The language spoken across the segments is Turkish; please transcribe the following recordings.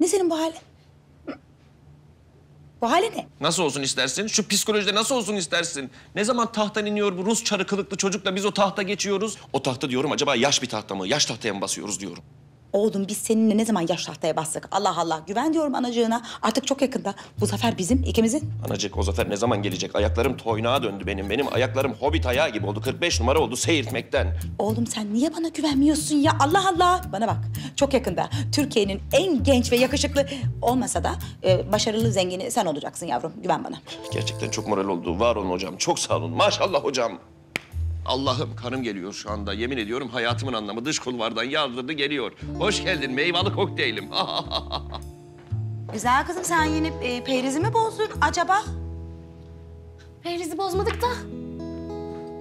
Ne senin bu halin? Hı? Bu hali ne? Nasıl olsun istersin? Şu psikolojide nasıl olsun istersin? Ne zaman tahttan iniyor bu Rus çarı kılıklı çocukla biz o tahta geçiyoruz. O tahta diyorum acaba yaş bir tahta mı? Yaş tahtaya mı basıyoruz diyorum. Oğlum biz seninle ne zaman yaş tahtaya bastık? Allah Allah. Güven diyorum anacığına. Artık çok yakında. Bu zafer bizim, ikimizin. Anacık o zafer ne zaman gelecek? Ayaklarım toynağa döndü benim. Benim ayaklarım hobbit ayağı gibi oldu. 45 numara oldu seyirtmekten. Oğlum sen niye bana güvenmiyorsun ya? Allah Allah. Bana bak. Çok yakında Türkiye'nin en genç ve yakışıklı olmasa da e, başarılı zengini sen olacaksın yavrum. Güven bana. Gerçekten çok moral oldu. Var olun hocam. Çok sağ olun. Maşallah hocam. Allah'ım kanım geliyor şu anda. Yemin ediyorum hayatımın anlamı dış kulvardan yardırdı geliyor. Hoş geldin meyvalı kokteylim. Güzel kızım sen yine e, peyrizi mi bozdun acaba? Perhizi bozmadık da.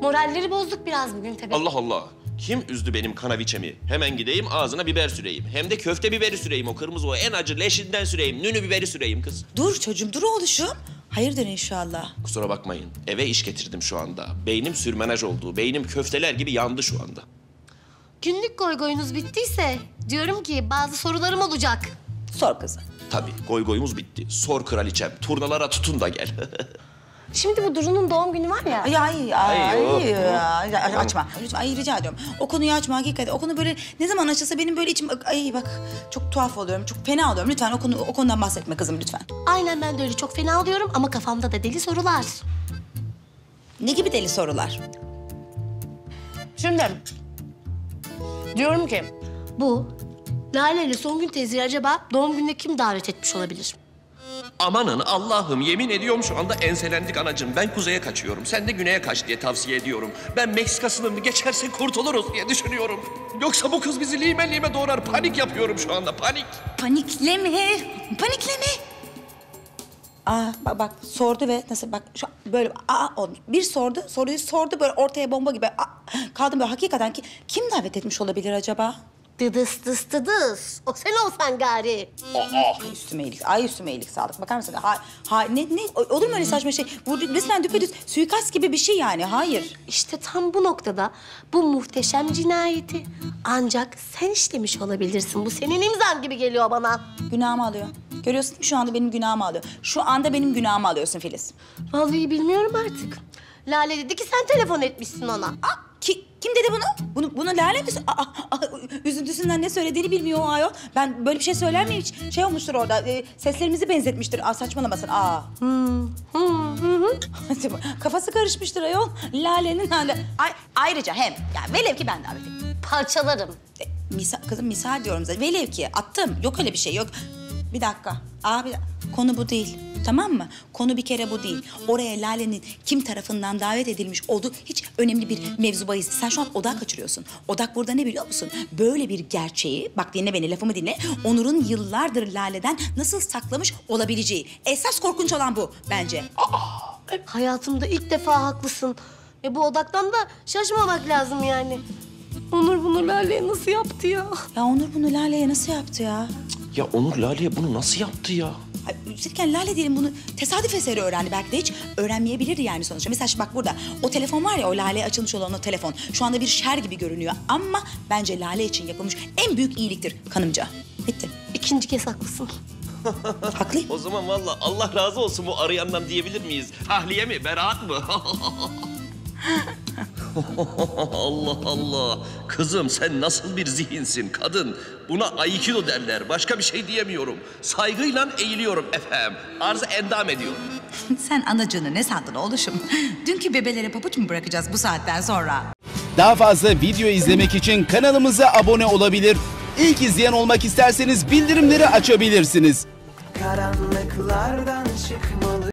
Moralleri bozduk biraz bugün tabii. Allah Allah. Kim üzdü benim kanaviçemi? Hemen gideyim ağzına biber süreyim. Hem de köfte biberi süreyim. O kırmızı o en acı leşinden süreyim. Nünü biberi süreyim kız. Dur çocuğum dur oğluşum. Hayırdır inşallah. Kusura bakmayın. Eve iş getirdim şu anda. Beynim sürmenaj oldu. Beynim köfteler gibi yandı şu anda. Günlük goy goyunuz bittiyse diyorum ki bazı sorularım olacak. Sor kızım. Tabii goy goyumuz bitti. Sor kraliçem. Turnalara tutun da gel. Şimdi bu Duru'nun doğum günü var ya. Ay ay ay, Ay, ay, ay, açma. Lütfen ay rica ediyorum. O konuyu açma hakikaten. O konu böyle ne zaman açılsa benim böyle içim ay bak çok tuhaf oluyorum. Çok fena oluyorum. Lütfen o konu o konudan bahsetme kızım lütfen. Aynen ben de öyle çok fena alıyorum ama kafamda da deli sorular. Ne gibi deli sorular? Şimdi diyorum ki bu Lale ile Songül teyzeyi acaba doğum gününe kim davet etmiş olabilir? Amanın Allah'ım yemin ediyorum şu anda enselendik anacığım. Ben kuzeye kaçıyorum. Sen de güneye kaç diye tavsiye ediyorum. Ben Meksika sınırını geçersek kurtuluruz diye düşünüyorum. Yoksa bu kız bizi lime lime doğrar. Panik yapıyorum şu anda panik. Panikleme. Panikleme. Aa bak, bak sordu ve nasıl bak şu böyle aa olmuş. Bir sordu soruyu sordu böyle ortaya bomba gibi aa, kaldım böyle hakikaten ki kim davet etmiş olabilir acaba? Dıdıs dıs dıdıs. O sen olsan gari. Ay üstüme iyilik, ay üstüme iyilik sağlık. Bakar mısın? Ha, ha, ne, ne, olur mu öyle saçma şey? Bu resmen düpedüz suikast gibi bir şey yani, hayır. İşte tam bu noktada bu muhteşem cinayeti ancak sen işlemiş olabilirsin. Bu senin imzan gibi geliyor bana. Günahımı alıyor. Görüyorsun değil mi? Şu anda benim günahımı alıyor. Şu anda benim günahımı alıyorsun Filiz. Vallahi bilmiyorum artık. Lale dedi ki sen telefon etmişsin ona. Aa, ki, kim dedi bunu? Bunu, bunu Lale mi? Aa, aa, üzüntüsünden ne söylediğini bilmiyor o ayol. Ben böyle bir şey söyler miyim hiç? Şey olmuştur orada, e, seslerimizi benzetmiştir. Aa, saçmalamasın, aa. Hı, hı, hı. Kafası karışmıştır ayol. Lale'nin hali. Ay, ayrıca hem, yani velev ki ben davet ettim. Parçalarım. E, Misal, kızım misal diyorum zaten. Velev ki attım. Yok öyle bir şey yok. Bir dakika. Abi konu bu değil. Tamam mı? Konu bir kere bu değil. Oraya Lale'nin kim tarafından davet edilmiş olduğu hiç önemli bir mevzu bahis. Sen şu an odak kaçırıyorsun. Odak burada ne biliyor musun? Böyle bir gerçeği, bak dinle beni lafımı dinle. Onur'un yıllardır Lale'den nasıl saklamış olabileceği. Esas korkunç olan bu bence. Hayatımda ilk defa haklısın. E bu odaktan da şaşmamak lazım yani. Onur bunu Lale'ye nasıl yaptı ya? Ya Onur bunu Lale'ye nasıl yaptı ya? Ya Onur Lale'ye bunu nasıl yaptı ya? Ay, Üstelik Lale diyelim bunu tesadüf eseri öğrendi. Belki de hiç öğrenmeyebilirdi yani sonuçta. Mesela şimdi bak burada o telefon var ya o Lale'ye açılmış olan o telefon. Şu anda bir şer gibi görünüyor ama bence Lale için yapılmış en büyük iyiliktir kanımca. Bitti. İkinci kez haklısın. Haklıyım. O zaman vallahi Allah razı olsun bu arayandan diyebilir miyiz? Tahliye mi, beraat mı? Allah Allah. Kızım sen nasıl bir zihinsin kadın? Buna aikido derler. Başka bir şey diyemiyorum. Saygıyla eğiliyorum efendim. Arzı endam ediyorum. Sen anacığını ne sandın oğluşum? Dünkü bebelere pabuç mu bırakacağız bu saatten sonra? Daha fazla video izlemek için kanalımıza abone olabilir. İlk izleyen olmak isterseniz bildirimleri açabilirsiniz. karanlıklardan çıkmalı